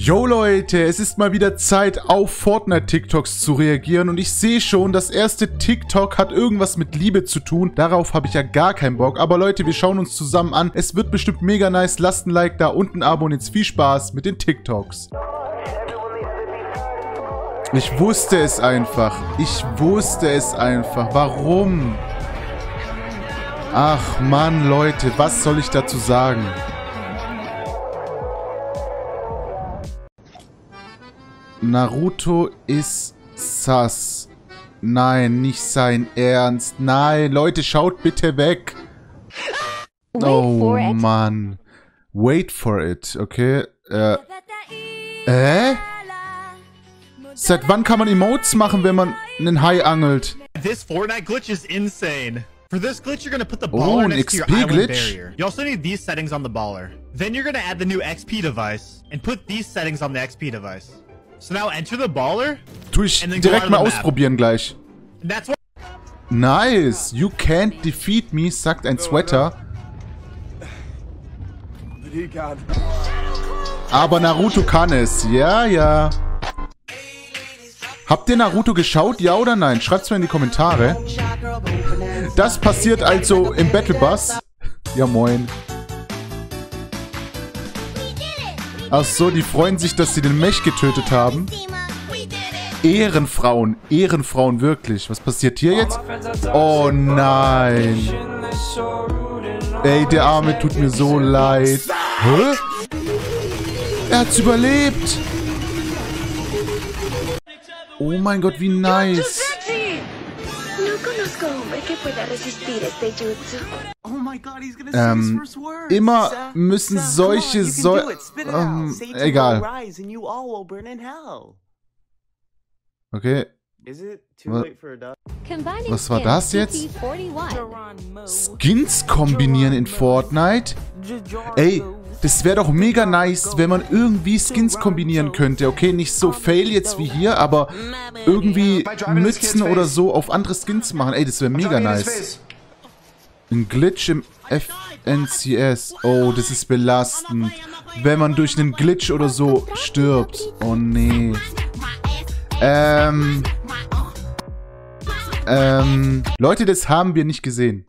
Yo Leute, es ist mal wieder Zeit, auf Fortnite-TikToks zu reagieren und ich sehe schon, das erste TikTok hat irgendwas mit Liebe zu tun. Darauf habe ich ja gar keinen Bock. Aber Leute, wir schauen uns zusammen an. Es wird bestimmt mega nice. Lasst ein Like da und ein Abo und jetzt viel Spaß mit den TikToks. Ich wusste es einfach. Ich wusste es einfach. Warum? Ach Mann, Leute, was soll ich dazu sagen? Naruto ist sass. Nein, nicht sein Ernst. Nein, Leute, schaut bitte weg. oh Mann. Wait for it, okay. Äh. Äh? Seit wann kann man Emotes machen, wenn man einen Hai angelt? This Fortnite glitch is insane. For this glitch, you're gonna put the Oh, baller an next to your XP island glitch? barrier. You also need these settings on the baller. Then you're gonna add the new XP device and put these settings on the XP device. So now enter the baller. Tu ich And then go direkt mal ausprobieren gleich. And that's what Nice. You can't defeat me, sagt ein Sweater. Aber Naruto kann es. Ja, ja. Habt ihr Naruto geschaut, ja oder nein? Schreibt's mir in die Kommentare. Das passiert also im Battle Bus. Ja, moin. Ach so, die freuen sich, dass sie den Mech getötet haben. Ehrenfrauen, Ehrenfrauen wirklich. Was passiert hier jetzt? Oh nein. Ey, der Arme tut mir so leid. Hä? Er hat's überlebt. Oh mein Gott, wie nice. No conozco hombre que pueda resistir este jutsu. Oh Ähm, immer müssen solche it ähm, egal. Okay? Was war das jetzt? Skins kombinieren in Fortnite? Ey, das wäre doch mega nice, wenn man irgendwie Skins kombinieren könnte. Okay, nicht so fail jetzt wie hier, aber irgendwie Mützen oder so auf andere Skins machen. Ey, das wäre mega nice. Ein Glitch im FNCS. Oh, das ist belastend. Wenn man durch einen Glitch oder so stirbt. Oh nee. Ähm. Ähm. Leute, das haben wir nicht gesehen.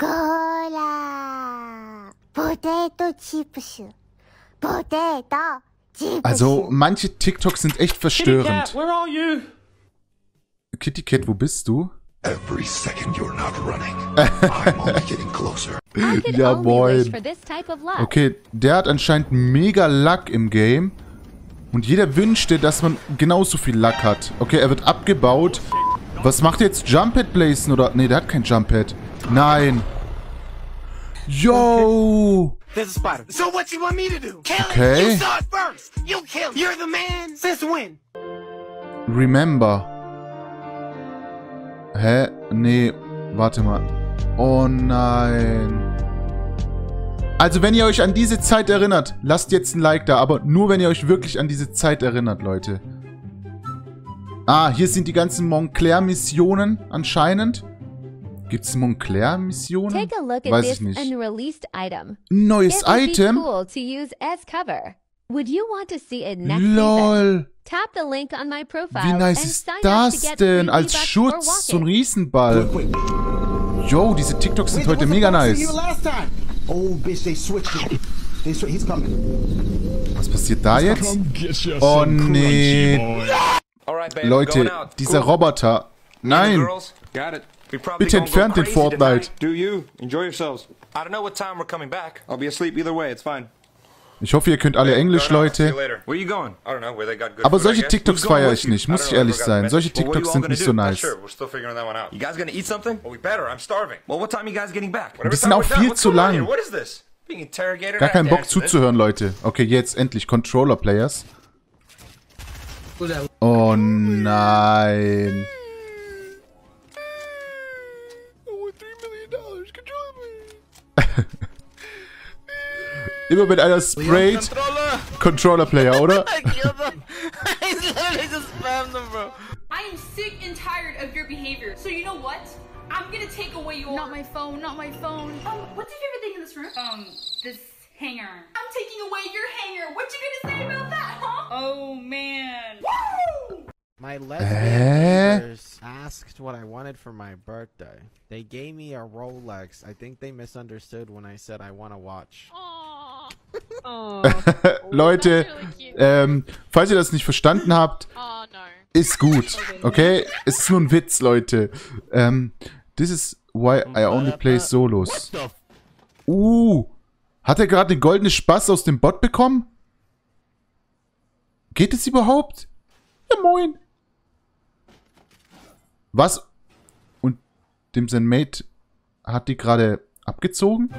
コー Also, manche TikToks sind echt verstörend. where are you? Kitty Cat, wo bist du? Every second you're not running, I'm only getting closer. Ja, moin. Okay, der hat anscheinend mega Luck im Game. Und jeder wünschte, dass man genauso viel Luck hat. Okay, er wird abgebaut. Was macht jetzt Jump-Head Blazon oder... Ne, der hat kein Jump-Head. Nein. Yo. There's a spider. So what you want me to do? Kill Okay. it. You saw it first. You kill it. You're the man. Since when? Remember. Hä? Nee, warte mal. Oh nein. Also, wenn ihr euch an diese Zeit erinnert, lasst jetzt ein Like da, aber nur, wenn ihr euch wirklich an diese Zeit erinnert, Leute. Ah, hier sind die ganzen Montclair-Missionen anscheinend. Montclair-Missionen? A look at Weiß ich nicht. unreleased item. Ein neues Item? cool to use as cover. Would you want to see it next season? LOL. Tap the link on my profile Wie nice ist das denn? Als Schutz, so ein. Riesenball. Yo, diese TikToks sind heute mega nice. Oh. Was passiert da jetzt? Oh nee. Leute, dieser Roboter. Nein. Bitte entfernt den Fortnite. Do you? Enjoy yourselves. I don't know what time we're coming back. I'll be asleep either way, it's fine. Ich hoffe, ihr könnt alle Englisch, Leute. Aber solche. TikToks feiere ich nicht, muss ich ehrlich sein. Solche TikToks sind nicht so nice. sure, we're still figuring that one out. You guys gonna eat something? Well, we better. I'm starving. Well, what time are you guys getting back? Die sind auch viel zu lang. What is this? Being interrogated? Gar keinen Bock zuzuhören, Leute. Okay, jetzt endlich Controller-Players. Oh nein. Immer wenn einer sprayt, Controller-Player, oder? I killed him. He's literally just spammed them, bro. I am sick and tired of your behavior. So you know what? I'm gonna take away your. Not my phone, not my phone. Um, what's your favorite thing in this room? Um, this hanger. I'm taking away your hanger. What you gonna say about that, huh? Oh man. My Hä? lesbian neighbors asked what I wanted for my birthday. They gave me a Rolex. I think they misunderstood when I said I want a watch. Leute, ähm, falls ihr das nicht verstanden habt, ist gut, okay? Es ist nur ein Witz, Leute. Ähm, this is why I only play Solos. Uh, hat er gerade den goldene Spaß aus dem Bot bekommen? Geht es überhaupt? Ja, moin. Was? Und dem sein Mate hat die gerade abgezogen?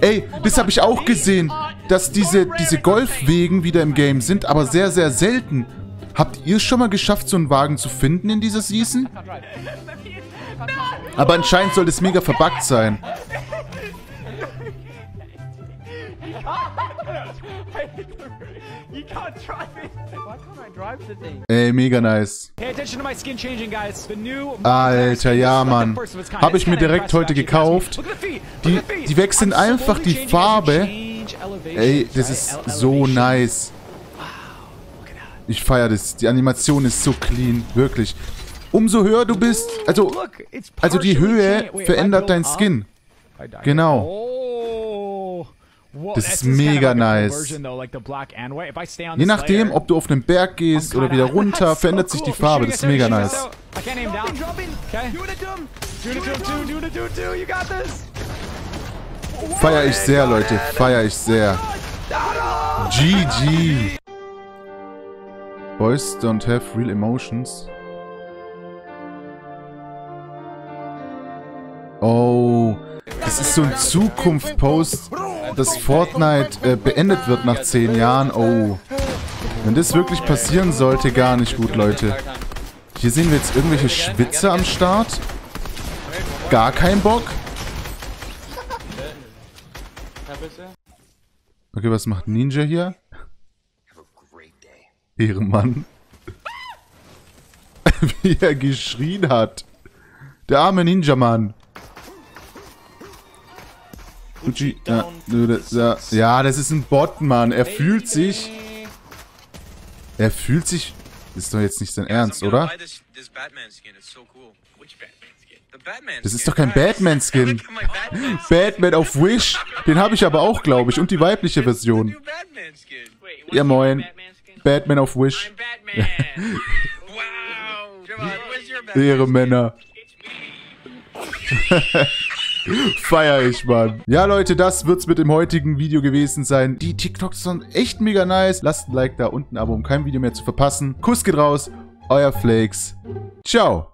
Ey, das habe ich auch gesehen, dass diese, diese Golfwegen wieder im Game sind, aber sehr, sehr selten. Habt ihr es schon mal geschafft, so einen Wagen zu finden in dieser Season? Aber anscheinend soll das mega verbuggt sein. You can't drive it. Why can't I drive the thing? Ey, mega nice. Pay attention to my skin changing, guys. The new Alter, ja, Mann. Habe ich mir direkt heute gekauft. Die, die wechseln einfach die Farbe. Ey, das ist so nice. Ich feiere das. Die Animation ist so clean. Wirklich. Umso höher du bist, also, also die Höhe verändert dein Skin. Genau. Das ist mega nice. Je nachdem, ob du auf einen Berg gehst oder wieder runter, verändert sich die Farbe. Das ist mega nice. Feier ich sehr, Leute. Feier ich sehr. GG. Boys don't have real emotions. Oh, das ist so ein Zukunft-Post, dass Fortnite äh, beendet wird nach 10 Jahren. Oh, wenn das wirklich passieren sollte, gar nicht gut, Leute. Hier sehen wir jetzt irgendwelche Schwitzer am Start. Gar kein Bock. Okay, was macht Ninja hier? Ehrenmann. Wie er geschrien hat. Der arme Ninja-Mann. Gucci, ja, das, ja, ja, das ist ein Bot, Mann. Er fühlt sich... Er fühlt sich... Ist doch jetzt nicht sein Ernst, oder? Das ist doch kein Batman-Skin. Batman auf Wish. Den habe ich aber auch, glaube ich. Und die weibliche Version. Ja, moin. Batman auf Wish. Ehre Männer. Feier ich, Mann. Ja, Leute, das wird's mit dem heutigen Video gewesen sein. Die TikToks sind echt mega nice. Lasst ein Like da unten, aber um kein Video mehr zu verpassen. Kuss geht raus. Euer Flakes. Ciao.